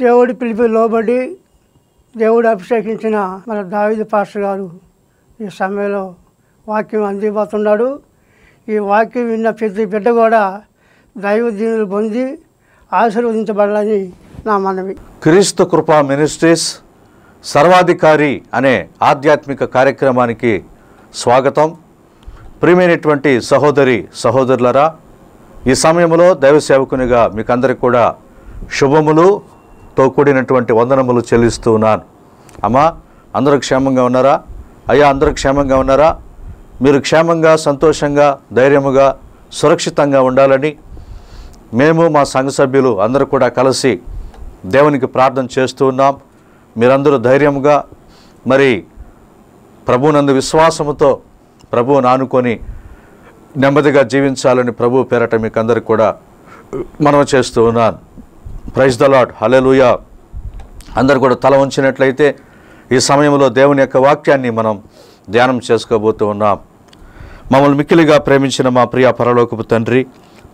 దేవుడి పిలిపి లోబడి దేవుడు అభిషేకించిన మన దావిది పాస్టర్ గారు ఈ సమయంలో వాక్యం అందిపోతున్నాడు. ఈ వాక్యం విన్న ప్రతి బిడ్డ కూడా దైవ దీనులు పొంది ఆశీర్వదించబడాలని నా మనవి. క్రీస్తు కృపా మినిస్ట్రీస్ సర్వాధికారి అనే ఆధ్యాత్మిక కార్యక్రమానికి స్వాగతం. ప్రియమైనటువంటి సహోదరి సహోదరులరా ఈ సమయంలో దైవ సేవకునిగా మీకందరికి కూడా శుభములుతో కూడినటువంటి వందనములు చెల్లిస్తూ ఉన్నాను. అమ్మా అందరూ క్షేమంగా ఉన్నారా? అయ్యా అందరూ క్షేమంగా ఉన్నారా? మీరు క్షేమంగా సంతోషంగా ధైర్యముగా సురక్షితంగా ఉండాలని మేము మా సంఘ సభ్యులు అందరూ కూడా కలిసి దేవునికి ప్రార్థన చేస్తూ ఉన్నాం. మీరందరూ ధైర్యంగా మరి ప్రభునందు విశ్వాసముతో ప్రభువును ఆనుకొని నెమ్మదిగా జీవించాలని ప్రభు పేరట మీకు అందరికి కూడా మనం చేస్తూ ఉన్నాను. ప్రైజ్ ద లాడ్ హలెలుయ అందరు కూడా తల ఉంచినట్లయితే ఈ సమయంలో దేవుని యొక్క వాక్యాన్ని మనం ధ్యానం చేసుకోబోతూ ఉన్నాం. మమ్మల్ని మిక్కిలిగా ప్రేమించిన మా ప్రియ పరలోకపు తండ్రి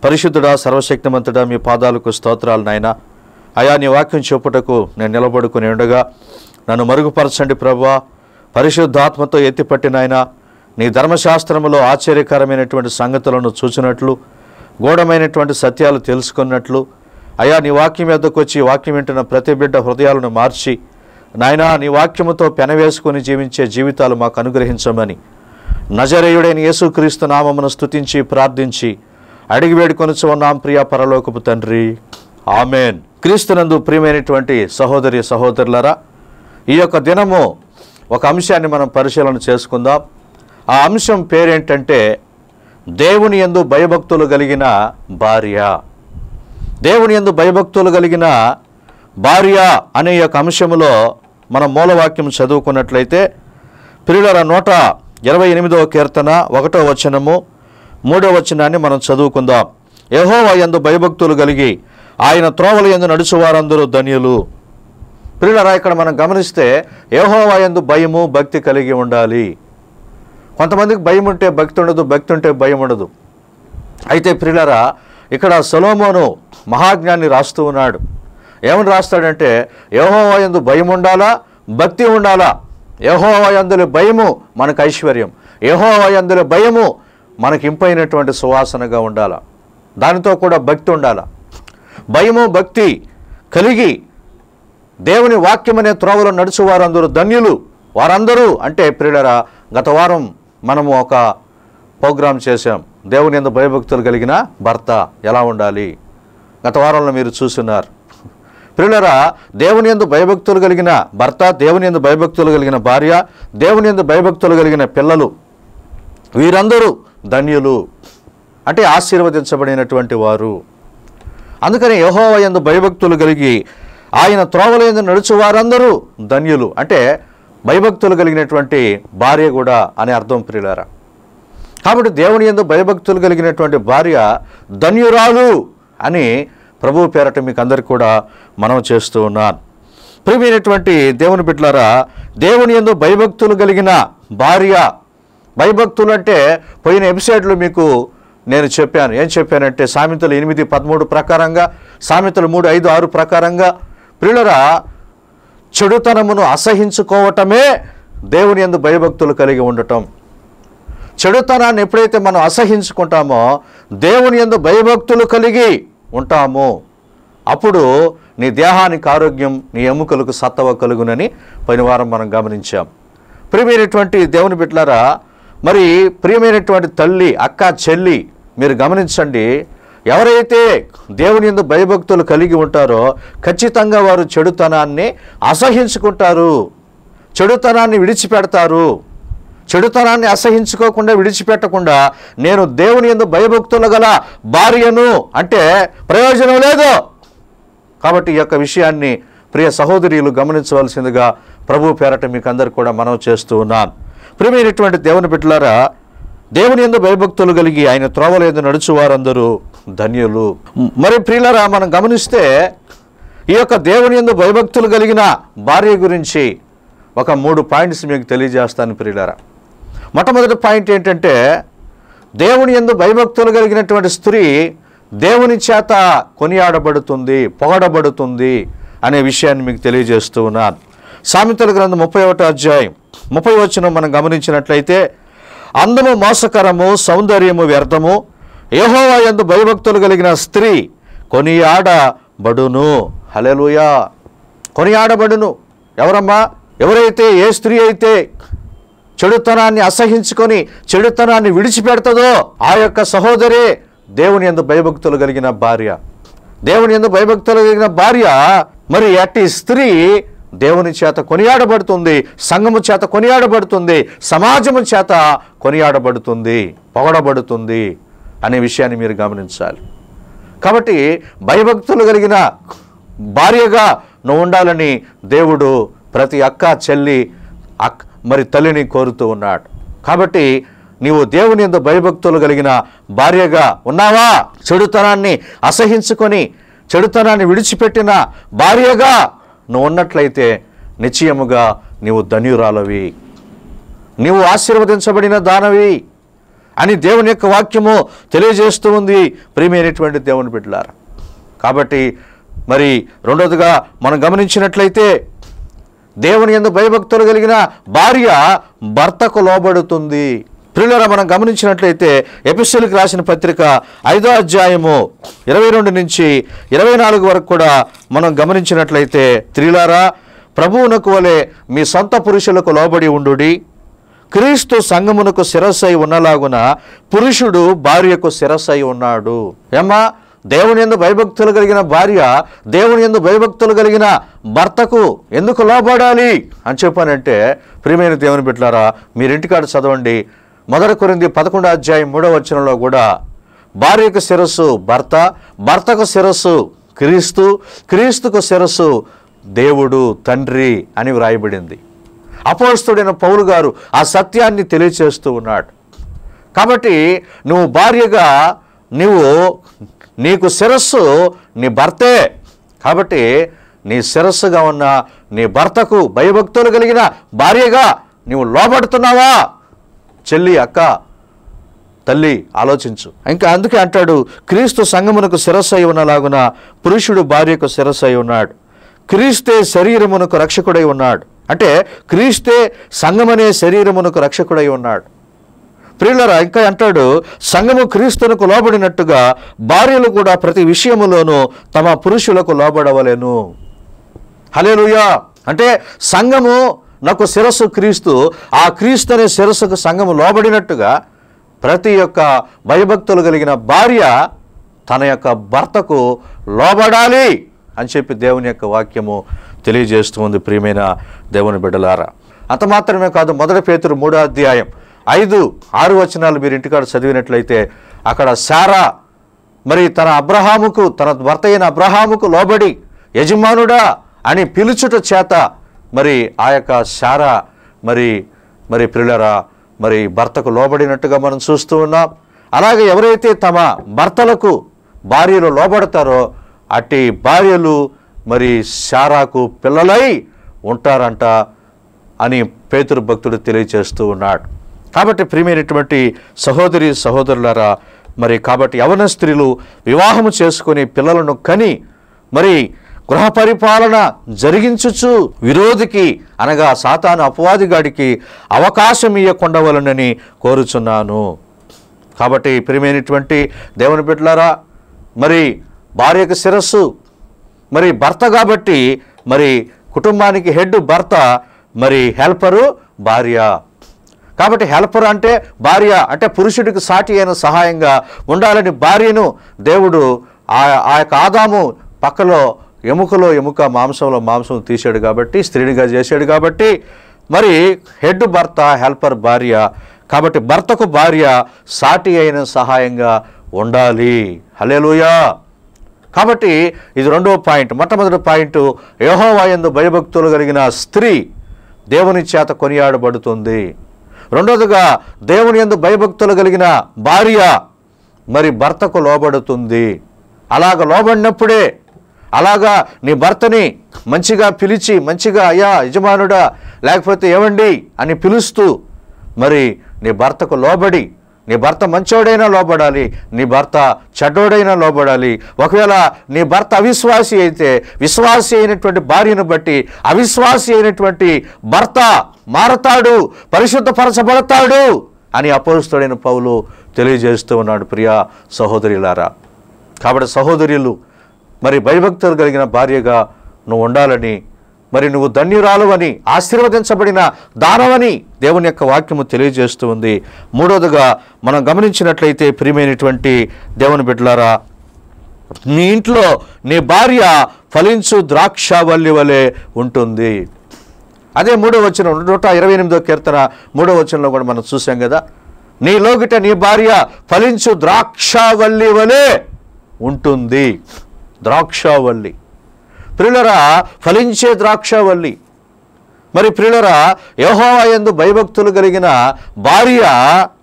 పరిశుద్ధుడా సర్వశక్తిమంతుడా మీ పాదాలకు స్తోత్రాలు నాయన. అయా నీ వాక్యం చెప్పుటకు నేను నిలబడుకుని ఉండగా నన్ను మరుగుపరచండి ప్రభా. పరిశుద్ధాత్మతో ఎత్తిపట్టిన నీ ధర్మశాస్త్రములో ఆశ్చర్యకరమైనటువంటి సంగతులను చూచినట్లు గూఢమైనటువంటి సత్యాలు తెలుసుకున్నట్లు అయా నీ వాక్యం ఎద్దకు వచ్చి వాక్యం వింటున్న ప్రతి బిడ్డ హృదయాలను మార్చి నాయనా నీ వాక్యముతో పెనవేసుకొని జీవించే జీవితాలు మాకు అనుగ్రహించమని. నజరేయుడైన యేసుక్రీస్తు నామమును స్తుతించి ప్రార్థించి అడిగి వేడుకొనుచు ఉన్నాం ప్రియా పరలోకపు తండ్రి. ఆమెన్. క్రీస్తునందు ప్రియమైనటువంటి సహోదరి సహోదరులరా ఈ యొక్క దినము ఒక అంశాన్ని మనం పరిశీలన చేసుకుందాం. ఆ అంశం పేరేంటంటే దేవుని యందు భయభక్తులు కలిగిన భార్య. దేవుని యందు భయభక్తులు కలిగిన భార్య అనే యొక్క అంశములో మనం మూలవాక్యం చదువుకున్నట్లయితే పిల్లల నూట ఇరవై ఎనిమిదవ కీర్తన ఒకటో వచనము మూడో వచనాన్ని మనం చదువుకుందాం. యహోవా ఎందు భయభక్తులు కలిగి ఆయన త్రోవల యందు నడుచువారందరూ ధన్యులు. పిల్లరా ఇక్కడ మనం గమనిస్తే యహోవా ఎందు భయము భక్తి కలిగి ఉండాలి. కొంతమందికి భయం ఉంటే భక్తి ఉండదు భక్తి ఉంటే భయం ఉండదు. అయితే ప్రిలరా ఇక్కడ సొలోమోను మహాజ్ఞాన్ని రాస్తూ ఉన్నాడు. ఏమని రాస్తాడంటే యహోవయందు భయం ఉండాలా భక్తి ఉండాలా? యహోవయందుల భయము మనకు ఐశ్వర్యం. యహోవయందుల భయము మనకి ఇంపైనటువంటి సువాసనగా ఉండాలా? దానితో కూడా భక్తి ఉండాలా? భయము భక్తి కలిగి దేవుని వాక్యం అనే త్రోవలో నడుచు వారందరూ ధన్యులు. వారందరూ అంటే ప్రియులరా గత వారం మనము ఒక ప్రోగ్రాం చేశాం. దేవుని ఎందు భయభక్తులు కలిగిన భర్త ఎలా ఉండాలి? గత వారంలో మీరు చూస్తున్నారు. ప్రియులరా దేవుని ఎందు భయభక్తులు కలిగిన భర్త దేవుని ఎందు భయభక్తులు కలిగిన భార్య దేవుని ఎందు భయభక్తులు కలిగిన పిల్లలు వీరందరూ ధన్యులు. అంటే ఆశీర్వదించబడినటువంటి వారు. అందుకని యహోవయందు భయభక్తులు కలిగి ఆయన త్రోవలందు నడుచు వారందరూ ధన్యులు. అంటే భయభక్తులు కలిగినటువంటి భార్య కూడా అనే అర్థం ప్రియులారా. కాబట్టి దేవుని ఎందు భయభక్తులు కలిగినటువంటి భార్య ధన్యురాలు అని ప్రభు పేరట మీకు అందరికీ కూడా మనం చేస్తూ ఉన్నాను. ప్రియమైనటువంటి దేవుని బిడ్డలారా దేవుని ఎందు భయభక్తులు కలిగిన భార్య భయభక్తులు అంటే పోయిన ఎపిసోడ్లో మీకు నేను చెప్పాను. ఏం చెప్పానంటే సామెతలు ఎనిమిది పదమూడు ప్రకారంగా సామెతలు మూడు ఐదు ఆరు ప్రకారంగా ప్రియులరా చెడుతనమును అసహించుకోవటమే దేవుని యందు భయభక్తులు కలిగి ఉండటం. చెడుతనాన్ని ఎప్పుడైతే మనం అసహించుకుంటామో దేవుని యందు భయభక్తులు కలిగి ఉంటాము. అప్పుడు నీ దేహానికి ఆరోగ్యం నీ ఎముకలకు సత్తవ కలుగునని పోయిన వారం మనం గమనించాం. ప్రియమైనటువంటి దేవుని బిడ్డలారా మరి ప్రియమైనటువంటి తల్లి అక్క చెల్లి మీరు గమనించండి ఎవరైతే దేవుని ఎందు భయభక్తులు కలిగి ఉంటారో ఖచ్చితంగా వారు చెడుతనాన్ని అసహించుకుంటారు. చెడుతనాన్ని విడిచిపెడతారు. చెడుతనాన్ని అసహించుకోకుండా విడిచిపెట్టకుండా నేను దేవుని ఎందు భయభక్తులు గల భార్యను అంటే ప్రయోజనం లేదు. కాబట్టి ఈ యొక్క విషయాన్ని ప్రియ సహోదరులు గమనించవలసిందిగా ప్రభు పేరట మీకు అందరు కూడా మనం చేస్తూ ఉన్నాను. ప్రియమైనటువంటి దేవుని బిడ్డలారా దేవుని ఎందు భయభక్తులు కలిగి ఆయన త్రోవల ఎందు నడుచు వారందరూ ధన్యులు. మరి ప్రియులరా మనం గమనిస్తే ఈ యొక్క దేవుని ఎందు భయభక్తులు కలిగిన భార్య గురించి ఒక మూడు పాయింట్స్ మీకు తెలియజేస్తాను ప్రియులరా. మొట్టమొదటి పాయింట్ ఏంటంటే దేవుని ఎందు భయభక్తులు కలిగినటువంటి స్త్రీ దేవుని చేత కొనియాడబడుతుంది పొగడబడుతుంది అనే విషయాన్ని మీకు తెలియజేస్తూ ఉన్నాను. సామెతల గ్రంథం ముప్పై ఒకటో అధ్యాయం ముప్పై వచ్చిన మనం గమనించినట్లయితే అందము మోసకరము సౌందర్యము వ్యర్థము. యెహోవా ఎందు భయభక్తులు కలిగిన స్త్రీ కొనియాడబడును హలెలుయా కొనియాడబడును ఎవరమ్మా? ఎవరైతే ఏ స్త్రీ అయితే చెడుతనాన్ని అసహించుకొని చెడుతనాన్ని విడిచిపెడతదో ఆ యొక్క సహోదరే దేవుని ఎందు భయభక్తులు కలిగిన భార్య. దేవుని ఎందు భయభక్తులు కలిగిన భార్య. మరి అట్టి స్త్రీ దేవుని చేత కొనియాడబడుతుంది సంఘము చేత కొనియాడబడుతుంది సమాజము చేత కొనియాడబడుతుంది పొగడబడుతుంది అనే విషయాన్ని మీరు గమనించాలి. కాబట్టి భయభక్తులు కలిగిన భార్యగా నువ్వు ఉండాలని దేవుడు ప్రతి అక్క చెల్లి అక్ మరి తల్లిని కోరుతూ ఉన్నాడు. కాబట్టి నీవు దేవుని ఎందు భయభక్తులు కలిగిన భార్యగా ఉన్నావా? చెడుతనాన్ని అసహించుకొని చెడుతనాన్ని విడిచిపెట్టిన భార్యగా నువ్వు ఉన్నట్లయితే నిశ్చయముగా నీవు ధన్యురాలవి. నీవు ఆశీర్వదించబడిన దానవి అని దేవుని యొక్క వాక్యము తెలియజేస్తూ ఉంది ప్రియమైనటువంటి దేవుని బిడ్డలారు. కాబట్టి మరి రెండోదిగా మనం గమనించినట్లయితే దేవుని ఎందు భయభక్తులు కలిగిన భార్య భర్తకు లోబడుతుంది. ప్రియులరా మనం గమనించినట్లయితే ఎపిసోడ్కి రాసిన పత్రిక ఐదో అధ్యాయము ఇరవై రెండు నుంచి ఇరవై నాలుగు వరకు కూడా మనం గమనించినట్లయితే త్రిలారా ప్రభువునకు వలె మీ సొంత పురుషులకు లోబడి ఉండుడి. క్రీస్తు సంగమునకు శిరస్సై ఉన్నలాగున పురుషుడు భార్యకు శిరస్సై ఉన్నాడు. ఏమ్మా దేవుని ఎందు భయభక్తులు కలిగిన భార్య దేవుని ఎందు భయభక్తులు కలిగిన భర్తకు ఎందుకు లోబడాలి అని చెప్పానంటే ప్రియమైన దేవుని బిడ్డారా మీరింటికాడ చదవండి. మొదటి కొరింది పదకొండో అధ్యాయం మూడో వచనంలో కూడా భార్యకు శిరస్సు భర్త భర్తకు శిరస్సు క్రీస్తు క్రీస్తుకు శిరస్సు దేవుడు తండ్రి అని వ్రాయబడింది. అపోస్తుడైన పౌలు గారు ఆ సత్యాన్ని తెలియచేస్తూ ఉన్నాడు. కాబట్టి నువ్వు భార్యగా నువ్వు నీకు శిరస్సు నీ భర్తే. కాబట్టి నీ శిరస్సుగా ఉన్న నీ భర్తకు భయభక్తులు కలిగిన భార్యగా నీవు లోబడుతున్నావా? చెల్లి అక్క తల్లి ఆలోచించు. ఇంకా అందుకే అంటాడు క్రీస్తు సంగమునకు శిరస్సు అయి ఉన్నలాగున పురుషుడు భార్యకు శిరస్సు అయి ఉన్నాడు. క్రీస్తే శరీరమునకు రక్షకుడై ఉన్నాడు. అంటే క్రీస్తే సంగమనే శరీరమునకు రక్షకుడై ఉన్నాడు. ప్రియులరా ఇంకా అంటాడు సంఘము క్రీస్తునకు లోబడినట్టుగా భార్యలు కూడా ప్రతి విషయములోనూ తమ పురుషులకు లోబడవలేను. హలేలుయా అంటే సంఘము నాకు శిరస్సు క్రీస్తు ఆ క్రీస్తు అనే శిరస్సుకు సంఘము లోబడినట్టుగా ప్రతి యొక్క భయభక్తులు కలిగిన భార్య తన యొక్క భర్తకు లోబడాలి అని చెప్పి దేవుని యొక్క వాక్యము తెలియజేస్తుంది ప్రియమైన దేవుని బిడ్డలారా. అంత మాత్రమే కాదు మొదటి పేతురు మూడో అధ్యాయం ఐదు ఆరు వచనాలు మీరు ఇంటికాడ చదివినట్లయితే అక్కడ శారా మరి తన అబ్రహాముకు తన భర్త అయిన అబ్రహాముకు లోబడి యజమానుడా అని పిలుచుట చేత మరి ఆ యొక్క శారా మరి మరి ప్రిలరా మరి భర్తకు లోబడినట్టుగా మనం చూస్తూ ఉన్నాం. అలాగే ఎవరైతే తమ భర్తలకు భార్యలు లోబడతారో అట్టి భార్యలు మరి శారాకు పిల్లలై ఉంటారంట అని పేతురు భక్తుడు తెలియచేస్తూ ఉన్నాడు. కాబట్టి ప్రియమైనటువంటి సహోదరి సహోదరులరా మరి కాబట్టి యవన స్త్రీలు వివాహము చేసుకుని పిల్లలను కని మరి గృహ పరిపాలన జరిగించుచు విరోధికి అనగా సాతాను అపవాదిగాడికి అవకాశం ఇవ్వకుండవలనని కోరుచున్నాను. కాబట్టి ప్రియమైనటువంటి దేవుని బిడ్డలారా మరి భార్యకు శిరస్సు మరి భర్త కాబట్టి మరి కుటుంబానికి హెడ్ భర్త మరి హెల్పరు భార్య. కాబట్టి హెల్పర్ అంటే భార్య అంటే పురుషుడికి సాటి అయిన సహాయంగా ఉండాలని భార్యను దేవుడు ఆ ఆ యొక్క ఆదాము పక్కలో ఎముకలో ఎముక మాంసంలో మాంసం తీసాడు కాబట్టి స్త్రీనిగా చేశాడు కాబట్టి మరి హెడ్ భర్త హెల్పర్ భార్య కాబట్టి భర్తకు భార్య సాటి అయిన సహాయంగా ఉండాలి. హలేలుయా కాబట్టి ఇది రెండవ పాయింట్. మొట్టమొదటి పాయింట్ యహోవాయందు భయభక్తులు కలిగిన స్త్రీ దేవుని చేత కొనియాడబడుతుంది. రెండవదిగా దేవుని యందు భయభక్తులు కలిగిన భార్య మరి భర్తకు లోబడుతుంది. అలాగ లోబడినప్పుడే అలాగా నీ భర్తని మంచిగా పిలిచి మంచిగా అయ్యా యజమానుడా లేకపోతే ఏమండి? అని పిలుస్తూ మరి నీ భర్తకు లోబడి నీ భర్త మంచోడైనా లోబడాలి నీ భర్త చెడ్డోడైనా లోబడాలి. ఒకవేళ నీ భర్త అవిశ్వాసి అయితే విశ్వాసి అయినటువంటి భార్యను బట్టి అవిశ్వాసి అయినటువంటి భర్త మారతాడు పరిశుద్ధపరచబడతాడు అని అపోస్తుడైన పౌలు తెలియజేస్తూ ఉన్నాడు. ప్రియా సహోదరులారా కాబట్టి సహోదరులు మరి భయభక్తులు కలిగిన భార్యగా నువ్వు ఉండాలని మరి నువ్వు ధన్యురాలువని ఆశీర్వదించబడిన దానవని దేవుని యొక్క వాక్యము తెలియజేస్తూ ఉంది. మూడోదిగా మనం గమనించినట్లయితే ప్రియమైనటువంటి దేవుని బిడ్డలారా నీ ఇంట్లో నీ భార్య ఫలించు ద్రాక్షావల్లి వలె ఉంటుంది. అదే మూడో వచనం నూట ఇరవై ఎనిమిదో కీర్తన మూడో వచనంలో కూడా మనం చూసాం కదా నీ లోగిట నీ భార్య ఫలించు ద్రాక్షావల్లి వలె ఉంటుంది. ద్రాక్షావల్లి. ప్రిలరా ఫలించే ద్రాక్షావల్లి. మరి ప్రిలరా యెహోవా యందు భయభక్తులు కలిగిన భార్య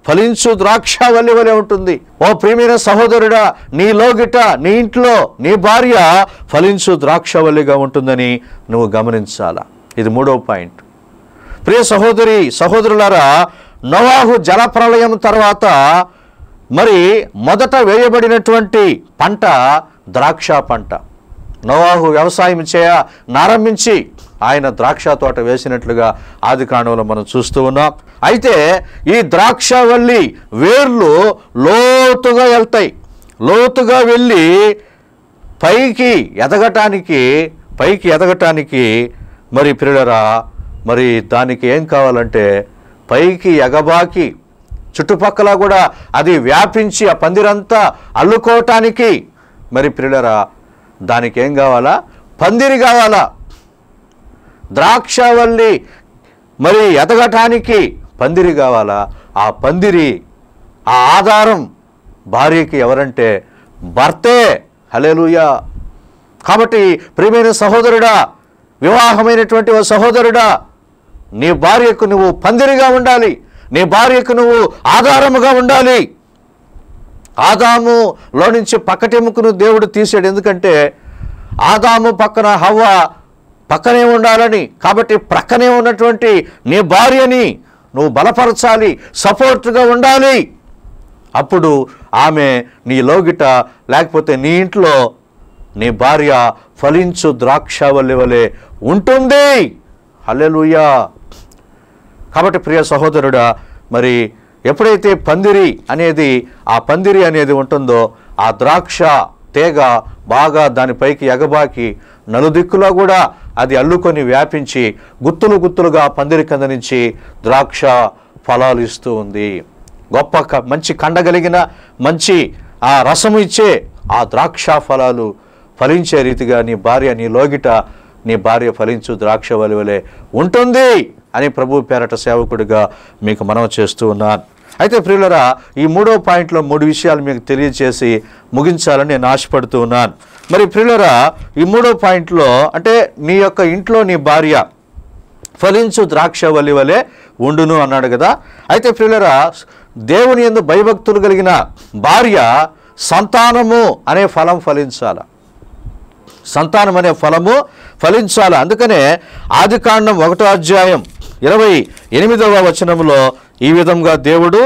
ఫలించు ద్రాక్షావల్లి వలె ఉంటుంది. ఓ ప్రియమైన సహోదరుడా నీ లోగిట నీ ఇంట్లో నీ భార్య ఫలించు ద్రాక్షావల్లిగా ఉంటుందని నువ్వు గమనించాలా? ఇది మూడో పాయింట్. ప్రియ సహోదరి సహోదరులారా నవాహు జలప్రలయం తర్వాత మరి మొదట వేయబడినటువంటి పంట ద్రాక్ష పంట. నోవాహు వ్యవసాయం చేయ నారంభించి ఆయన ద్రాక్ష తోట వేసినట్లుగా ఆది కాండంలో మనం చూస్తూ ఉన్నాం. అయితే ఈ ద్రాక్షవల్లి వేర్లు లోతుగా వెళ్తాయి. లోతుగా వెళ్ళి పైకి ఎదగటానికి పైకి ఎదగటానికి మరి పిల్లరా మరి దానికి ఏం కావాలంటే పైకి ఎగబాకి చుట్టుపక్కల కూడా అది వ్యాపించి ఆ పందిరంతా అల్లుకోవటానికి మరి పిల్లరా దానికి ఏం కావాలా? పందిరి కావాలా? ద్రాక్షవల్లి మరి ఎదగటానికి పందిరి కావాలా? ఆ పందిరి ఆ ఆధారం భార్యకి ఎవరంటే భర్తే. హలేలుయా కాబట్టి ప్రియమైన సహోదరుడా వివాహమైనటువంటి ఓ సహోదరుడా నీ భార్యకు నువ్వు పందిరిగా ఉండాలి. నీ భార్యకు నువ్వు ఆధారముగా ఉండాలి. ఆదాములో నుంచి పక్కటెముకను దేవుడు తీసాడు ఎందుకంటే ఆదాము పక్కన హవ్వ పక్కనే ఉండాలని కాబట్టి ప్రక్కనే ఉన్నటువంటి నీ భార్యని నువ్వు బలపరచాలి సపోర్ట్గా ఉండాలి. అప్పుడు ఆమె నీ లోగిట లేకపోతే నీ ఇంట్లో నీ భార్య ఫలించు ద్రాక్ష ద్రాక్షవల్లి వలె ఉంటుంది. హల్లెలూయా. కాబట్టి ప్రియ సహోదరుడా మరి ఎప్పుడైతే పందిరి అనేది ఆ పందిరి అనేది ఉంటుందో ఆ ద్రాక్ష తీగ బాగా దానిపైకి ఎగబాకి నలుదిక్కులో కూడా అది అల్లుకొని వ్యాపించి గుత్తులు గుత్తులుగా పందిరి కింద నుంచి ద్రాక్ష ఫలాలు ఇస్తూ ఉంది. గొప్ప క- మంచి కండగలిగిన మంచి ఆ రసము ఇచ్చే ఆ ద్రాక్ష ఫలాలు ఫలించే రీతిగా నీ భార్య నీ లోగిట నీ భార్య ఫలించు ద్రాక్ష వలివలే ఉంటుంది అని ప్రభు పేరట సేవకుడిగా మీకు మనం చేస్తూ ఉన్నాను. అయితే ప్రియులరా ఈ మూడో పాయింట్లో మూడు విషయాలు మీకు తెలియజేసి ముగించాలని నేను ఆశపడుతూ ఉన్నాను. మరి ప్రియులరా ఈ మూడో పాయింట్లో అంటే నీ యొక్క ఇంట్లో నీ భార్య ఫలించు ద్రాక్ష వలి వలె ఉండును అన్నాడు కదా. అయితే ప్రియులరా దేవుని ఎందు భయభక్తులు కలిగిన భార్య సంతానము అనే ఫలం ఫలించాల. సంతానం అనే ఫలము ఫలించాలి. అందుకనే ఆది కాండం ఒకటో అధ్యాయం ఇరవై ఎనిమిదవ వచనంలో ఈ విధంగా దేవుడు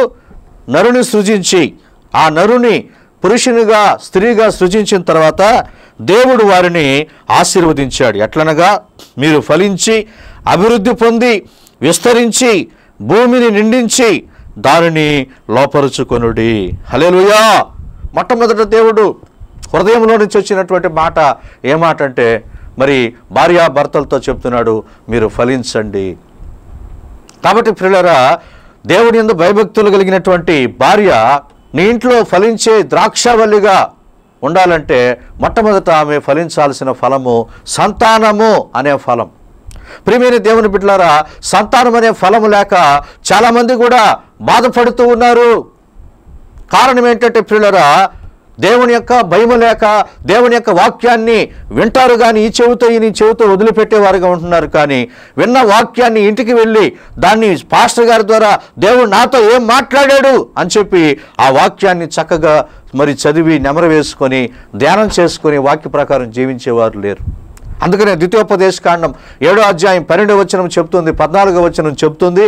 నరుని సృజించి ఆ నరుని పురుషునిగా స్త్రీగా సృజించిన తర్వాత దేవుడు వారిని ఆశీర్వదించాడు. ఎట్లనగా మీరు ఫలించి అభివృద్ధి పొంది విస్తరించి భూమిని నిండించి దానిని లోపరుచుకొనుడి. హలేలుయా మొట్టమొదట దేవుడు హృదయంలో నుంచి వచ్చినటువంటి మాట ఏ మాట అంటే మరి భార్యాభర్తలతో చెప్తున్నాడు మీరు ఫలించండి. కాబట్టి పిల్లరా దేవుని ఎందు భయభక్తులు కలిగినటువంటి భార్య నీ ఇంట్లో ఫలించే ద్రాక్షవల్లిగా ఉండాలంటే మొట్టమొదట ఆమె ఫలించాల్సిన ఫలము సంతానము అనే ఫలం. ప్రియమైన దేవుని బిడ్డలారా సంతానం అనే ఫలము లేక చాలామంది కూడా బాధపడుతూ ఉన్నారు. కారణం ఏంటంటే పిల్లరా దేవుని యొక్క భయం లేక దేవుని యొక్క వాక్యాన్ని వింటారు కానీ ఈ చెవితో ఈ చెవితో వదిలిపెట్టేవారుగా ఉంటున్నారు. కానీ విన్న వాక్యాన్ని ఇంటికి వెళ్ళి దాన్ని పాస్టర్ గారి ద్వారా దేవుడు నాతో ఏం మాట్లాడాడు అని చెప్పి ఆ వాక్యాన్ని చక్కగా మరి చదివి నెమర వేసుకొని ధ్యానం చేసుకొని వాక్య ప్రకారం జీవించేవారు లేరు. అందుకనే ద్వితీయోపదేశ కాండం ఏడో అధ్యాయం పన్నెండో వచనం చెప్తుంది పద్నాలుగో వచనం చెప్తుంది.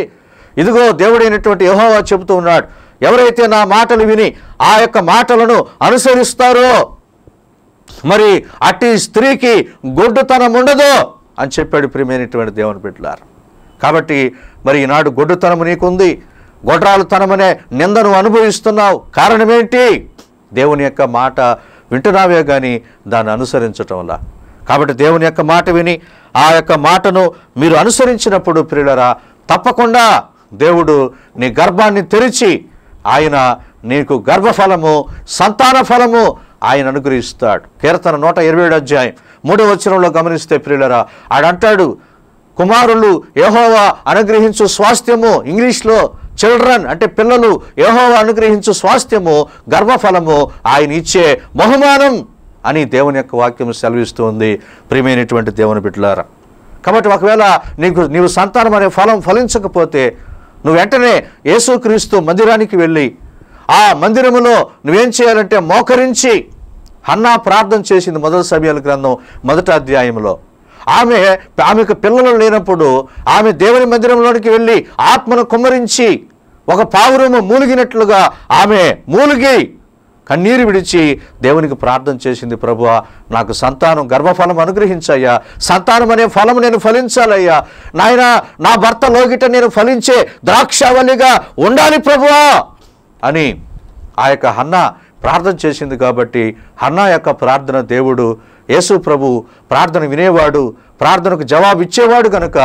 ఇదిగో దేవుడైనటువంటి యహోవా చెబుతూ ఉన్నాడు ఎవరైతే నా మాటలు విని ఆ యొక్క మాటలను అనుసరిస్తారో మరి అట్టి స్త్రీకి గొడ్డుతనం ఉండదు అని చెప్పాడు ప్రియమైనటువంటి దేవుని బిడ్డలారు. కాబట్టి మరి ఈనాడు గొడ్డుతనము నీకుంది గొడ్రాలుతనమనే నిందను అనుభవిస్తున్నావు. కారణమేంటి? దేవుని యొక్క మాట వింటున్నావే కానీ దాన్ని అనుసరించటంలా. కాబట్టి దేవుని యొక్క మాట విని ఆ యొక్క మాటను మీరు అనుసరించినప్పుడు ప్రియులరా తప్పకుండా దేవుడు నీ గర్భాన్ని తెరిచి ఆయన నీకు గర్భఫలము సంతాన ఫలము ఆయన అనుగ్రహిస్తాడు. కీర్తన నూట ఇరవై ఏడు అధ్యాయం మూడో వచ్చరంలో గమనిస్తే ప్రియులరా ఆడంటాడు కుమారులు యెహోవా అనుగ్రహించు స్వాస్థ్యము. ఇంగ్లీష్లో చిల్డ్రన్ అంటే పిల్లలు ఏహోవా అనుగ్రహించు స్వాస్థ్యము గర్భఫలము ఆయన ఇచ్చే బహుమానం అని దేవుని యొక్క వాక్యం సెలవిస్తుంది. ప్రియమైనటువంటి దేవుని బిడ్డలారా కాబట్టి ఒకవేళ నీకు నీవు సంతానం అనే ఫలం ఫలించకపోతే నువ్వు వెంటనే యేసుక్రీస్తు మందిరానికి వెళ్ళి ఆ మందిరములో నువ్వేం చేయాలంటే మోకరించి హన్నా ప్రార్థన చేసింది మొదటి సమయాల గ్రంథం మొదటి అధ్యాయంలో. ఆమె ఆమెకు పిల్లలు లేనప్పుడు ఆమె దేవుని మందిరంలోనికి వెళ్ళి ఆత్మను కుమ్మరించి ఒక పావురము మూలిగినట్లుగా ఆమె మూలిగి కన్నీరు విడిచి దేవునికి ప్రార్థన చేసింది ప్రభువా నాకు సంతానం గర్భఫలం అనుగ్రహించయ్యా. సంతానం అనే ఫలం నేను ఫలించాలయ్యా. నాయన నా భర్త లోగిట నేను ఫలించే ద్రాక్షావళిగా ఉండాలి ప్రభువా అని ఆ యొక్క హన్న ప్రార్థన చేసింది కాబట్టి హన్నా యొక్క ప్రార్థన దేవుడు యేసు ప్రభు ప్రార్థన వినేవాడు ప్రార్థనకు జవాబు ఇచ్చేవాడు కనుక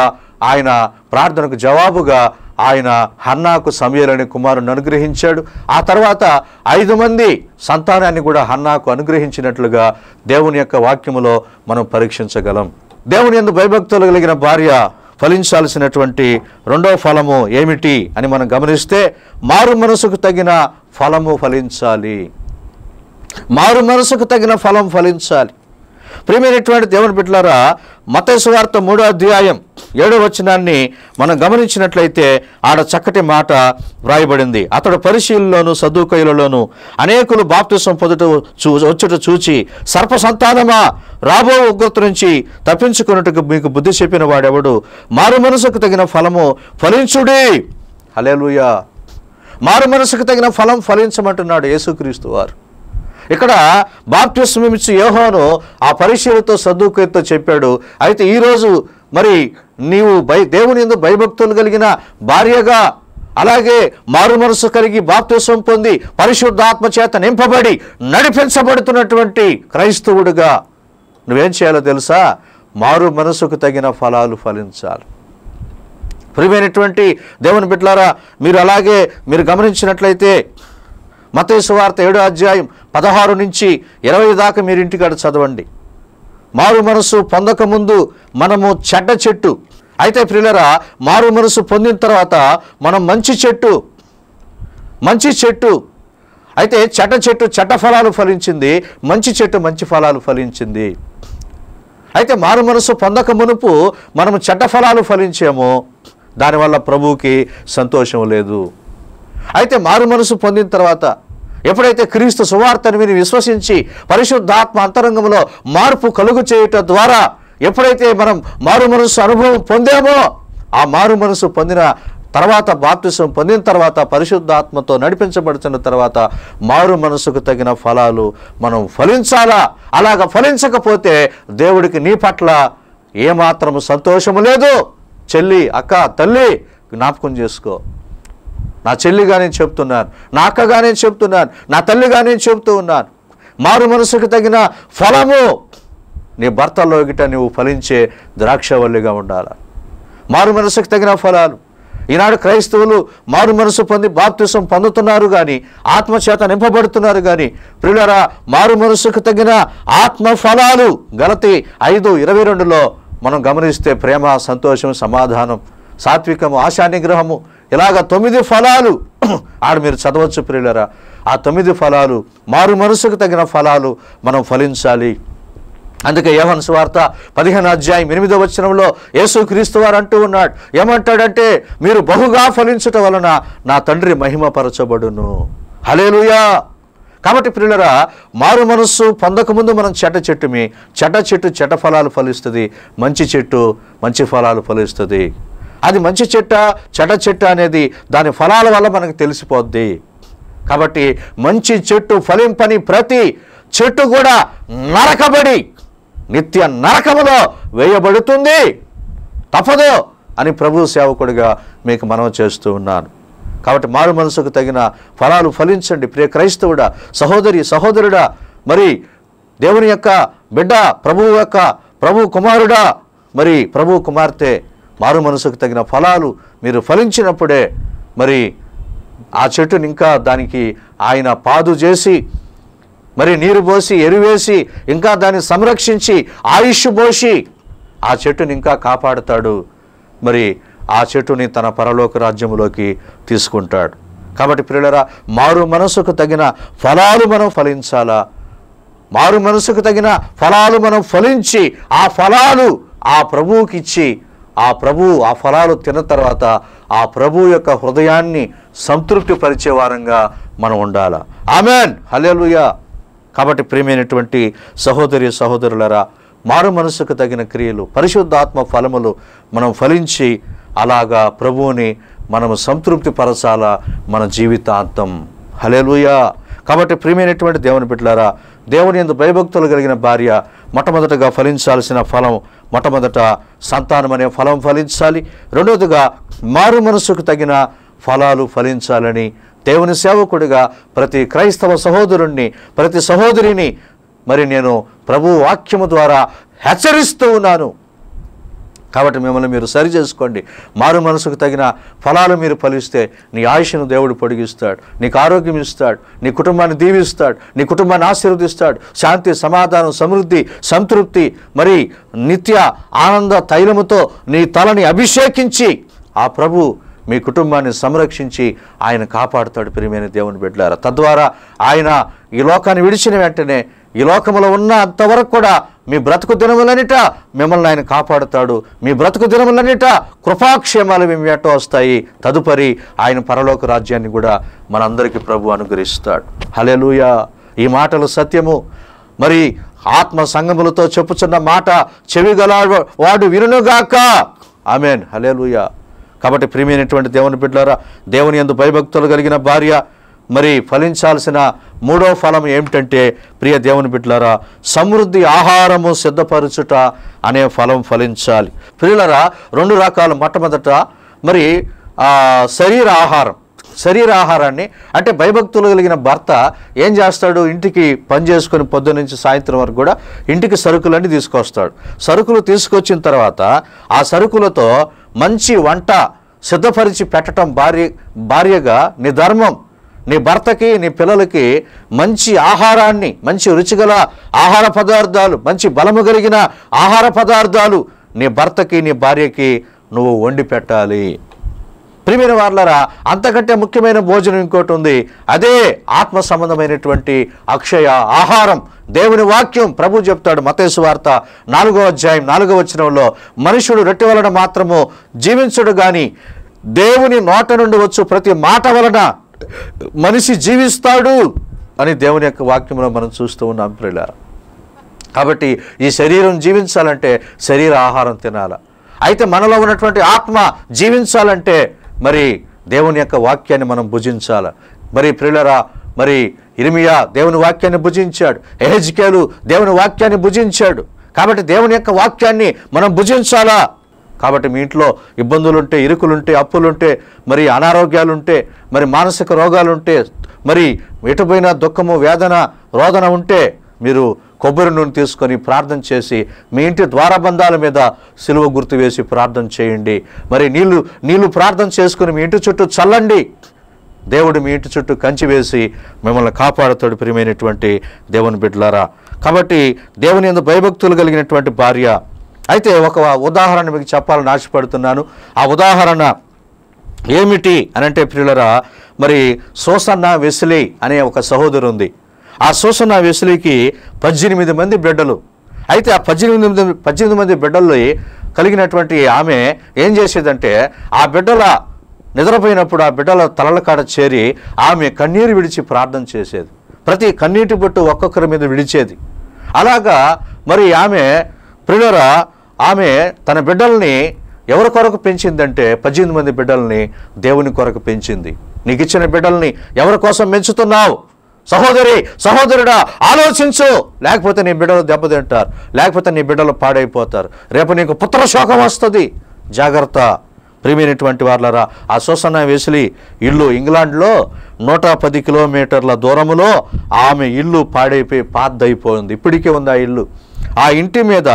ఆయన ప్రార్థనకు జవాబుగా ఆయన హన్నాకు సమయలని కుమారుని అనుగ్రహించాడు. ఆ తర్వాత ఐదు మంది సంతానాన్ని కూడా హన్నాకు అనుగ్రహించినట్లుగా దేవుని యొక్క వాక్యములో మనం పరీక్షించగలం. దేవుని ఎందు భయభక్తులు కలిగిన భార్య ఫలించాల్సినటువంటి రెండో ఫలము ఏమిటి అని మనం గమనిస్తే మారు మనసుకు తగిన ఫలము ఫలించాలి. మారు మనసుకు తగిన ఫలం ఫలించాలి. ప్రియమైనటువంటి దేవుని బిడ్డలారా మతేశ్వార్త మూడో అధ్యాయం ఏడో వచనాన్ని మనం గమనించినట్లయితే ఆడ చక్కటి మాట వ్రాయబడింది. అతడు పరిశీలలోను సదుకయులలోను అనేకులు బాప్తిసం పొదుట చూ వచ్చుట చూచి సర్ప సంతానమా? రాబో ఉగ్రత నుంచి తప్పించుకున్నట్టుకు మీకు బుద్ధి చెప్పిన వాడెవడు? మారు మనసుకు తగిన ఫలము ఫలించుడి. హలేలుయా మారు మనసుకు తగిన ఫలం ఫలించమంటున్నాడు యేసుక్రీస్తు వారు. ఇక్కడ బాప్టిస్మిచ్చి యోహోను ఆ పరిశీలతో సర్దుకతో చెప్పాడు. అయితే ఈరోజు మరి నీవు భయ దేవుని ఎందు భయభక్తులు కలిగిన భార్యగా అలాగే మారు మనసు కలిగి బాప్తిసం పొంది పరిశుద్ధాత్మ చేత నింపబడి నడిపించబడుతున్నటువంటి క్రైస్తవుడిగా నువ్వేం చేయాలో తెలుసా? మారు మనసుకు తగిన ఫలాలు ఫలించాలి. ప్రియమైనటువంటి దేవుని బిడ్డలారా మీరు అలాగే మీరు గమనించినట్లయితే మతేసు వార్త ఏడో అధ్యాయం పదహారు నుంచి ఇరవై దాకా మీరు ఇంటికాడ చదవండి. మారు మనసు పొందకముందు మనము చెడ్డ చెట్టు. అయితే ప్రియులరా మారు మనసు పొందిన తర్వాత మనం మంచి చెట్టు మంచి చెట్టు. అయితే చెడ్డ చెట్టు చెడ్డ ఫలాలు ఫలించింది మంచి చెట్టు మంచి ఫలాలు ఫలించింది. అయితే మారు మనసు పొందక మునుపు మనము చెడ్డ ఫలాలు ఫలించాము దానివల్ల ప్రభువుకి సంతోషం లేదు. అయితే మారు మనసు పొందిన తర్వాత ఎప్పుడైతే క్రీస్తు సువార్తను విని విశ్వసించి పరిశుద్ధాత్మ అంతరంగంలో మార్పు కలుగు చేయటం ద్వారా ఎప్పుడైతే మనం మారు మనసు అనుభవం పొందామో ఆ మారు మనసు పొందిన తర్వాత బాప్తిసం పొందిన తర్వాత పరిశుద్ధాత్మతో నడిపించబడుతున్న తర్వాత మారు మనసుకు తగిన ఫలాలు మనం ఫలించాలా? అలాగ ఫలించకపోతే దేవుడికి నీ పట్ల ఏమాత్రము సంతోషము లేదు. చెల్లి అక్క తల్లి జ్ఞాపకం చేసుకో. నా చెల్లిగా నేను చెప్తున్నాను నా అక్కగా నేను చెప్తున్నాను నా తల్లిగా నేను చెప్తూ ఉన్నాను మారు మనసుకు తగిన ఫలము నీ భర్తలో గిట నువ్వు ఫలించే ద్రాక్షవల్లిగా ఉండాలి. మారు మనసుకు తగిన ఫలాలు. ఈనాడు క్రైస్తవులు మారు మనసు పొంది బాప్తిసం పొందుతున్నారు కానీ ఆత్మచేత నింపబడుతున్నారు కానీ ప్రియులరా మారు మనసుకు తగిన ఆత్మ ఫలాలు గలతి ఐదు ఇరవై రెండులో మనం గమనిస్తే ప్రేమ సంతోషం సమాధానం సాత్వికము ఆశా నిగ్రహము ఇలాగ తొమ్మిది ఫలాలు ఆడ మీరు చదవచ్చు ప్రియులరా. ఆ తొమ్మిది ఫలాలు మారు మనసుకు తగిన ఫలాలు మనం ఫలించాలి. అందుకే యోహన్ సువార్త పదిహేను అధ్యాయం ఎనిమిదో వచనంలో యేసుక్రీస్తు వారు అంటూ ఉన్నాడు ఏమంటాడంటే మీరు బహుగా ఫలించటం వలన నా తండ్రి మహిమపరచబడును. హలేలుయా కాబట్టి పిల్లరా మారు మనస్సు పొందకముందు మనం చెడ్డ చెట్టుమి చెడ్డ చెట్టు చెడ్డ ఫలాలు ఫలిస్తుంది మంచి చెట్టు మంచి ఫలాలు ఫలిస్తుంది. అది మంచి చెట్ట చెడ్డ చెట్టు అనేది దాని ఫలాల వల్ల మనకు తెలిసిపోద్ది. కాబట్టి మంచి చెట్టు ఫలింపని ప్రతి చెట్టు కూడా నరకబడి నిత్య నరకములో వేయబడుతుంది. తప్పదు అని ప్రభు సేవకుడిగా మీకు మనం చేస్తూ ఉన్నాను. కాబట్టి మారు మనసుకు తగిన ఫలాలు ఫలించండి. ప్రియ క్రైస్తవుడా సహోదరి సహోదరుడా మరి దేవుని యొక్క బిడ్డ ప్రభువు యొక్క ప్రభు కుమారుడా మరి ప్రభు కుమార్తె మారు మనసుకు తగిన ఫలాలు మీరు ఫలించినప్పుడే మరి ఆ చెట్టుని ఇంకా దానికి ఆయన పాదు చేసి మరి నీరు పోసి ఎరువేసి ఇంకా దాన్ని సంరక్షించి ఆయుష్ పోసి ఆ చెట్టుని ఇంకా కాపాడుతాడు. మరి ఆ చెట్టుని తన పరలోక రాజ్యంలోకి తీసుకుంటాడు. కాబట్టి పిల్లరా మారు మనసుకు తగిన ఫలాలు మనం ఫలించాలా? మారు మనసుకు తగిన ఫలాలు మనం ఫలించి ఆ ఫలాలు ఆ ప్రభువుకి ఇచ్చి ఆ ప్రభువు ఆ ఫలాలు తిన్న తర్వాత ఆ ప్రభు యొక్క హృదయాన్ని సంతృప్తి పరిచే వారంగా మనం ఉండాల. ఆమెన్. హల్లెలూయా. కాబట్టి ప్రియమైనటువంటి సహోదరి సహోదరులరా మారు మనసుకు తగిన క్రియలు పరిశుద్ధాత్మ ఫలములు మనం ఫలించి అలాగా ప్రభువుని మనము సంతృప్తి పరచాలా మన జీవితాంతం. హలేలుయా కాబట్టి ప్రియమైనటువంటి దేవుని బిడ్డలారా దేవుని ఎందు భయభక్తులు కలిగిన భార్య మొట్టమొదటగా ఫలించాల్సిన ఫలం మొట్టమొదట సంతానం అనే ఫలం ఫలించాలి. రెండవదిగా మారు మనసుకు తగిన ఫలాలు ఫలించాలని దేవుని సేవకుడిగా ప్రతి క్రైస్తవ సహోదరుణ్ణి ప్రతి సహోదరిని మరి నేను ప్రభు వాక్యము ద్వారా హెచ్చరిస్తూ ఉన్నాను. కాబట్టి మిమ్మల్ని మీరు సరి చేసుకోండి. మారు మనసుకు తగిన ఫలాలు మీరు ఫలిస్తే నీ ఆయుష్ను దేవుడు పొడిగిస్తాడు. నీకు ఆరోగ్యం ఇస్తాడు. నీ కుటుంబాన్ని దీవిస్తాడు. నీ కుటుంబాన్ని ఆశీర్వదిస్తాడు. శాంతి సమాధానం సమృద్ధి సంతృప్తి మరి నిత్య ఆనంద తైలముతో నీ తలని అభిషేకించి ఆ ప్రభు మీ కుటుంబాన్ని సంరక్షించి ఆయన కాపాడుతాడు ప్రియమైన దేవుని బిడ్డలారా. తద్వారా ఆయన ఈ లోకాన్ని విడిచిన వెంటనే ఈ లోకములో ఉన్న అంతవరకు కూడా మీ బ్రతుకు దినములనిట మిమ్మల్ని ఆయన కాపాడుతాడు. మీ బ్రతుకు దినములనిట కృపాక్షేమాలు మేము వెంట వస్తాయి. తదుపరి ఆయన పరలోక రాజ్యాన్ని కూడా మనందరికీ ప్రభు అనుగ్రహిస్తాడు. హలెలుయ ఈ మాటలు సత్యము. మరి ఆత్మ సంగములతో చెప్పుచున్న మాట చెవిగల వాడు వినుగాక ఆమెన్. హలేలుయ కాబట్టి ప్రియమైనటువంటి దేవుని బిడ్డలారా దేవుని ఎందు భయభక్తులు కలిగిన భార్య మరి ఫలించాల్సిన మూడో ఫలం ఏమిటంటే ప్రియ దేవుని బిడ్డలారా సమృద్ధి ఆహారము సిద్ధపరచుట అనే ఫలం ఫలించాలి. ప్రియులరా రెండు రకాలు మొట్టమొదట మరి శరీర ఆహారం. శరీర ఆహారాన్ని అంటే భయభక్తులు కలిగిన భర్త ఏం చేస్తాడు? ఇంటికి పని చేసుకొని పొద్దు నుంచి సాయంత్రం వరకు కూడా ఇంటికి సరుకులన్నీ తీసుకొస్తాడు. సరుకులు తీసుకొచ్చిన తర్వాత ఆ సరుకులతో మంచి వంట సిద్ధపరిచి పెట్టడం భార్య భార్యగా నీ ధర్మం నీ భర్తకి నీ పిల్లలకి మంచి ఆహారాన్ని మంచి రుచిగల ఆహార పదార్థాలు మంచి బలము కలిగిన ఆహార పదార్థాలు నీ భర్తకి నీ భార్యకి నువ్వు వండి పెట్టాలి. ప్రియమైన వార్లరా అంతకంటే ముఖ్యమైన భోజనం ఇంకోటి ఉంది. అదే ఆత్మ సంబంధమైనటువంటి అక్షయ ఆహారం. దేవుని వాక్యం ప్రభు చెప్తాడు మతేసు వార్త నాలుగో అధ్యాయం నాలుగో వచనంలో మనుషుడు రొట్టె వలన మాత్రము జీవించుడు కానీ దేవుని నోట నుండి వచ్చు ప్రతి మాట వలన మనిషి జీవిస్తాడు అని దేవుని యొక్క వాక్యంలో మనం చూస్తూ ఉన్నాం ప్రియులారా కాబట్టి ఈ శరీరం జీవించాలంటే శరీర ఆహారం తినాల. అయితే మనలో ఉన్నటువంటి ఆత్మ జీవించాలంటే మరి దేవుని యొక్క వాక్యాన్ని మనం భుజించాల. మరి ప్రియులరా మరి ఇరిమియా దేవుని వాక్యాన్ని భుజించాడు. ఎహెజ్కేలు దేవుని వాక్యాన్ని భుజించాడు. కాబట్టి దేవుని యొక్క వాక్యాన్ని మనం భుజించాలా? కాబట్టి మీ ఇంట్లో ఇబ్బందులుంటే ఇరుకులుంటే అప్పులుంటే మరి అనారోగ్యాలుంటే మరి మానసిక రోగాలుంటే మరి ఎటుపోయిన దుఃఖము వేదన రోదన ఉంటే మీరు కొబ్బరి నూనె తీసుకొని ప్రార్థన చేసి మీ ఇంటి ద్వారబంధాల మీద సిలువ గుర్తు వేసి ప్రార్థన చేయండి. మరి నీళ్ళు నీళ్ళు ప్రార్థన చేసుకుని మీ ఇంటి చుట్టూ చల్లండి. దేవుడు మీ ఇంటి చుట్టూ కంచి వేసి మిమ్మల్ని కాపాడుతాడు ప్రియమైనటువంటి దేవుని బిడ్డలారా. కాబట్టి దేవుని ఎందు భయభక్తులు కలిగినటువంటి భార్య అయితే ఒక ఉదాహరణ మీకు చెప్పాలని ఆశపడుతున్నాను. ఆ ఉదాహరణ ఏమిటి అని అంటే ప్రియులరా మరి సోసన్న వెసిలి అనే ఒక సహోదరు ఉంది. ఆ సోసన్న వెసిలికి పద్దెనిమిది మంది బిడ్డలు. అయితే ఆ పద్దెనిమిది పద్దెనిమిది మంది బిడ్డల్లో కలిగినటువంటి ఆమె ఏం చేసేదంటే ఆ బిడ్డల నిద్రపోయినప్పుడు ఆ బిడ్డల తలల కాడ చేరి ఆమె కన్నీరు విడిచి ప్రార్థన చేసేది. ప్రతి కన్నీటి బొట్టు ఒక్కొక్కరి మీద విడిచేది. అలాగా మరి ఆమె ప్రియులరా ఆమె తన బిడ్డల్ని ఎవరి కొరకు పెంచిందంటే పద్దెనిమిది మంది బిడ్డల్ని దేవుని కొరకు పెంచింది. నీకు ఇచ్చిన బిడ్డల్ని ఎవరి కోసం పెంచుతున్నావు? సహోదరి సహోదరుడా ఆలోచించు. లేకపోతే నీ బిడ్డలు దెబ్బతింటారు. లేకపోతే నీ బిడ్డలు పాడైపోతారు. రేపు నీకు పుత్ర శోకం వస్తుంది. జాగ్రత్త. ప్రియమైనటువంటి వాళ్ళరా ఆ సోసన్న వెసిలి ఇల్లు ఇంగ్లాండ్లో నూట పది కిలోమీటర్ల దూరములో ఆమె ఇల్లు పాడైపోయి పాద్దయిపోయింది ఇప్పటికే ఉంది ఆ ఇల్లు. ఆ ఇంటి మీద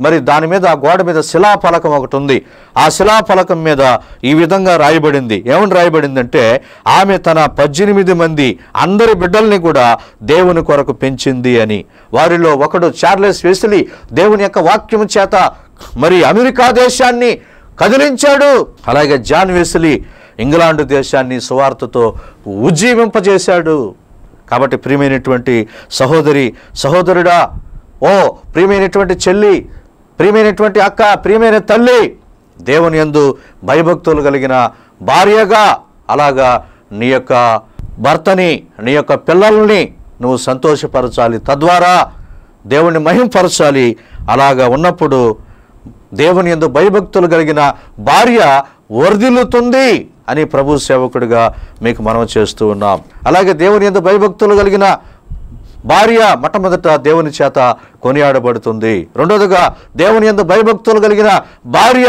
మరి దాని మీద ఆ గోడ మీద శిలాఫలకం ఒకటి ఉంది. ఆ శిలాఫలకం మీద ఈ విధంగా రాయబడింది. ఏమని రాయబడిందంటే ఆమె తన పద్దెనిమిది మంది అందరి బిడ్డల్ని కూడా దేవుని కొరకు పెంచింది అని. వారిలో ఒకడు చార్లెస్ వెసిలి దేవుని యొక్క వాక్యము చేత మరి అమెరికా దేశాన్ని కదిలించాడు. అలాగే జాన్ వెసిలి ఇంగ్లాండ్ దేశాన్ని సువార్తతో ఉజ్జీవింపజేశాడు. కాబట్టి ప్రియమైనటువంటి సహోదరి సహోదరుడా ఓ ప్రియమైనటువంటి చెల్లి ప్రియమైనటువంటి అక్క ప్రియమైన తల్లి దేవుని యందు భయభక్తులు కలిగిన భార్యగా అలాగా నీ యొక్క భర్తని నీ యొక్క పిల్లల్ని నువ్వు సంతోషపరచాలి. తద్వారా దేవుని మహింపరచాలి. అలాగా ఉన్నప్పుడు దేవుని ఎందు భయభక్తులు కలిగిన భార్య వర్ధిల్లుతుంది అని ప్రభు సేవకుడిగా మీకు మనం చేస్తూ ఉన్నాం. అలాగే దేవుని ఎందు భయభక్తులు కలిగిన భార్య మొట్టమొదట దేవుని చేత కొనియాడబడుతుంది. రెండోదిగా దేవుని ఎందు భయభక్తులు కలిగిన భార్య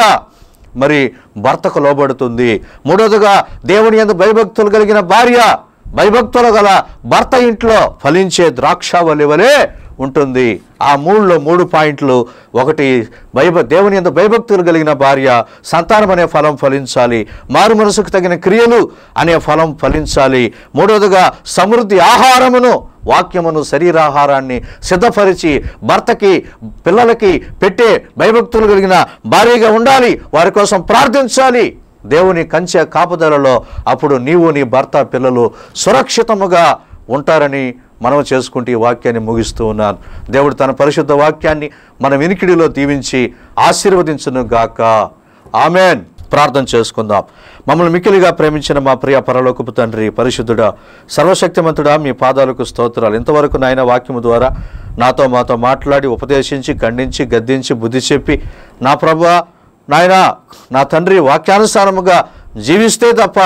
మరి భర్తకు లోబడుతుంది. మూడోదిగా దేవుని ఎందు భయభక్తులు కలిగిన భార్య భయభక్తులు గల భర్త ఇంట్లో ఫలించే ద్రాక్ష వలె ఉంటుంది. ఆ మూడులో మూడు పాయింట్లు. ఒకటి భయభ దేవుని ఎందు భయభక్తులు కలిగిన భార్య సంతానం అనే ఫలం ఫలించాలి. మారు మనసుకు తగిన క్రియలు అనే ఫలం ఫలించాలి. మూడవదిగా సమృద్ధి ఆహారమును వాక్యమును శరీరాహారాన్ని సిద్ధపరిచి భర్తకి పిల్లలకి పెట్టే భయభక్తులు కలిగిన భార్యగా ఉండాలి. వారి కోసం ప్రార్థించాలి. దేవుని కంచె కాపుదలలో అప్పుడు నీవు నీ భర్త పిల్లలు సురక్షితముగా ఉంటారని మనం చేసుకుంటూ ఈ వాక్యాన్ని ముగిస్తూ ఉన్నాను. దేవుడు తన పరిశుద్ధ వాక్యాన్ని మన వినికిడిలో దీవించి ఆశీర్వదించును గాక. ఆమెన్. ప్రార్థన చేసుకుందాం. మమ్మల్ని మిక్కిలిగా ప్రేమించిన మా ప్రియ పరలోకపు తండ్రి పరిశుద్ధుడా సర్వశక్తిమంతుడా మీ పాదాలకు స్తోత్రాలు. ఇంతవరకు నాయన వాక్యము ద్వారా నాతో మాతో మాట్లాడి ఉపదేశించి ఖండించి గద్దించి బుద్ధి చెప్పి నా ప్రభా నాయన నా తండ్రి వాక్యానుసారముగా జీవిస్తే తప్ప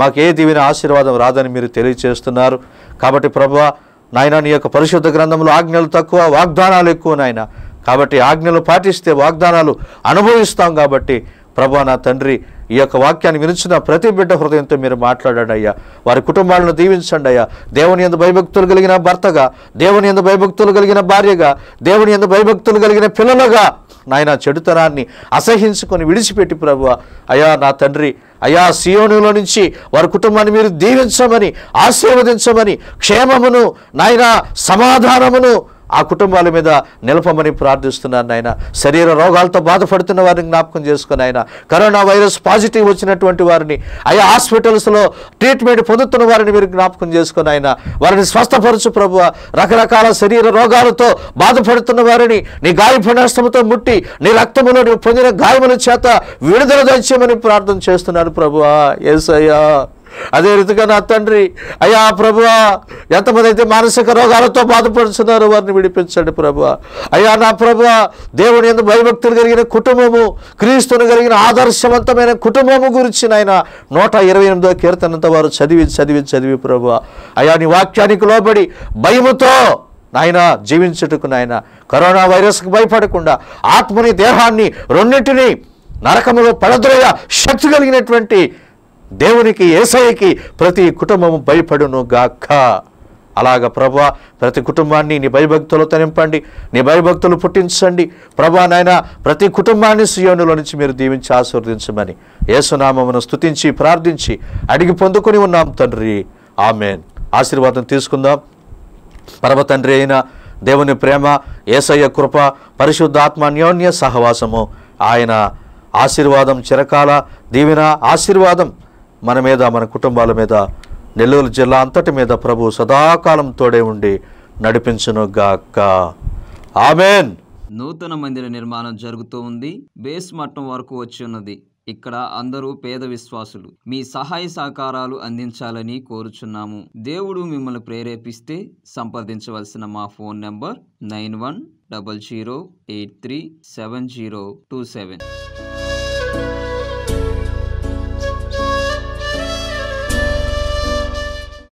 మాకే దీవిన ఆశీర్వాదం రాదని మీరు తెలియచేస్తున్నారు. కాబట్టి ప్రభా నాయన నీ యొక్క పరిశుద్ధ గ్రంథంలో ఆజ్ఞలు తక్కువ వాగ్దానాలు ఎక్కువ నాయన. కాబట్టి ఆజ్ఞలు పాటిస్తే వాగ్దానాలు అనుభవిస్తాం కాబట్టి ప్రభా నా తండ్రి ఈ యొక్క వాక్యాన్ని వినిచిన ప్రతి బిడ్డ హృదయంతో మీరు మాట్లాడండి అయ్యా. వారి కుటుంబాలను దీవించండి అయ్యా. దేవుని ఎందు భయభక్తులు కలిగిన భర్తగా దేవుని ఎందు భయభక్తులు కలిగిన భార్యగా దేవుని ఎందు భయభక్తులు కలిగిన పిల్లలుగా నాయన చెడుతనాన్ని అసహించుకొని విడిచిపెట్టి ప్రభు అయ్యా నా తండ్రి అయా సియోనులో నుంచి వారి కుటుంబాన్ని మీరు దీవించమని ఆశీర్వదించమని క్షేమమును నాయన సమాధానమును ఆ కుటుంబాల మీద నిలపమని ప్రార్థిస్తున్నాను నాయన. శరీర రోగాలతో బాధపడుతున్న వారిని జ్ఞాపకం చేసుకుని ఆయన కరోనా వైరస్ పాజిటివ్ వచ్చినటువంటి వారిని ఆయా హాస్పిటల్స్లో ట్రీట్మెంట్ పొందుతున్న వారిని మీరు జ్ఞాపకం చేసుకుని ఆయన వారిని స్వస్థపరచు ప్రభు రకరకాల శరీర రోగాలతో బాధపడుతున్న వారిని నీ గాయపడస్తముతో ముట్టి నీ రక్తములో పొందిన గాయముల చేత విడుదల దయచేయమని ప్రార్థన చేస్తున్నాను ప్రభు ఏసయ్యా. అదే రీతిగా నా తండ్రి అయ్యా ప్రభువా ఎంతమంది అయితే మానసిక రోగాలతో బాధపడుతున్నారో వారిని విడిపించండి ప్రభువా. అయ్యా నా ప్రభువా దేవుని ఎందు భయభక్తులు కలిగిన కుటుంబము క్రీస్తుని కలిగిన ఆదర్శవంతమైన కుటుంబము గురించి నాయన నూట ఇరవై ఎనిమిదో కీర్తనంత వారు చదివి చదివి చదివి ప్రభువా. అయ్యా నీ వాక్యానికి లోబడి భయముతో నాయన జీవించుటకు నాయన కరోనా వైరస్కి భయపడకుండా ఆత్మని దేహాన్ని రెండింటినీ నరకములో పడద్రోయ శక్తి కలిగినటువంటి దేవునికి ఏసైకి ప్రతి కుటుంబము భయపడును గాక అలాగ ప్రభా ప్రతి కుటుంబాన్ని నీ భయభక్తులతో నింపండి నీ భయభక్తులు పుట్టించండి. ప్రభా నాయన ప్రతి కుటుంబాన్ని సుయోనులో నుంచి మీరు దీవించి ఆశీర్వదించమని యేసునామమును స్తుతించి ప్రార్థించి అడిగి పొందుకొని ఉన్నాం తండ్రి. ఆమెన్. ఆశీర్వాదం తీసుకుందాం. పరమ తండ్రి అయిన దేవుని ప్రేమ ఏసయ్య కృప పరిశుద్ధాత్మ అన్యోన్య సహవాసము ఆయన ఆశీర్వాదం చిరకాల దీవెన ఆశీర్వాదం మన మీద మన కుటుంబాల మీద నెల్లూరు జిల్లా అంతటి మీద ప్రభు సదాకాలం తోడే ఉండి నడిపించునుగాక. ఆమెన్. నూతన మందిర నిర్మాణం జరుగుతూ ఉంది. బేస్ మట్టం వరకు వచ్చి ఉన్నది. ఇక్కడ అందరూ పేద విశ్వాసులు. మీ సహాయ సహకారాలు అందించాలని కోరుచున్నాము. దేవుడు మిమ్మల్ని ప్రేరేపిస్తే సంప్రదించవలసిన మా phone number nine one double zero eight three seven zero two seven.